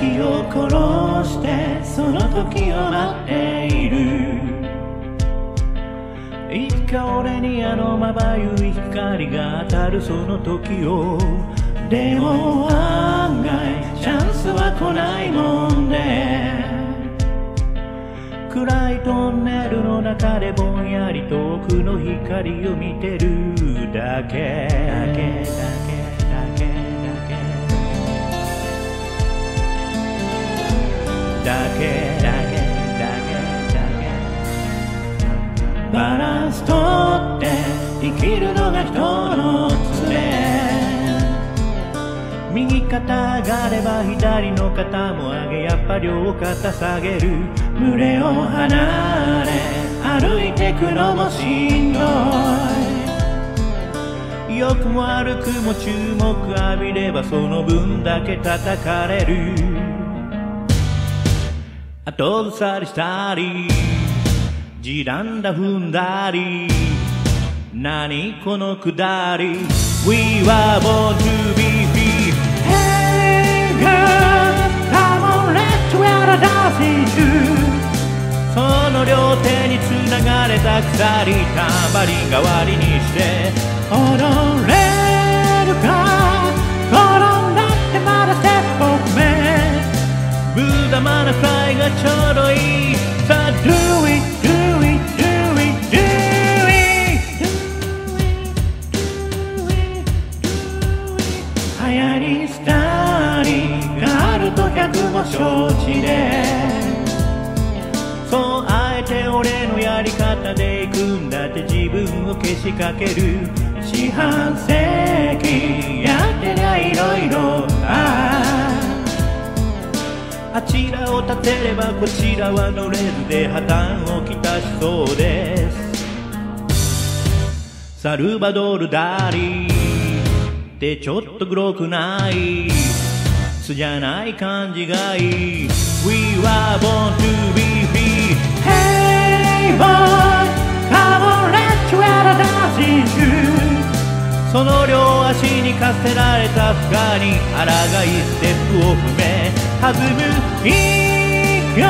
殺してその時を待っている。いつか俺にあのまばゆい光が当たるその時を。でも案外チャンスは来ないもんで。暗いトンネルの中でぼんやり遠くの光を見てるだけ。ンスとって生きるのが人の常右肩上がれば左の肩も上げやっぱ両肩下げる群れを離れ歩いてくのもしんどい。良くも悪くも注目浴びればその分だけ叩かれる。後腐りしたり。地団だ踏んだり何このくだり We were born to be free Hey girl Come on let's wear a dancing shoe その両手につながれた鎖タンバリン代わりにして。踊れるか転んだってまだステップオフ目無駄マナフライがちょうどいい。It 流行りスターリがあると百も承知でそうあえて俺のやり方で行くんだって自分をけしかける。四半世紀やってりゃいろいろああ。ちらを立てればこちらは乗れずで破綻をきたしそうですサルバドール・ダーリってちょっとグロくない。素じゃない感じがいい。We were born to be free. Hey boy. Come on let's wear a dancing shoe その両足に課せられた負荷に抗いステップを踏め弾む息を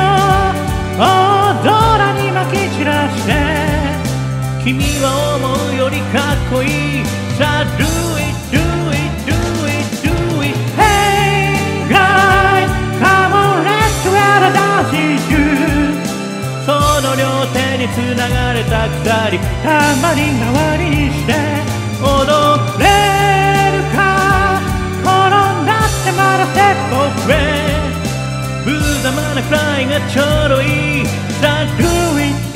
大空にまき散らして。君は思うよりかっこいい。さあ Do it, の両手につながれた鎖たまに代わりにして踊れるか？転んだってまだテッフへ無様なくらいがちょうどいい。t with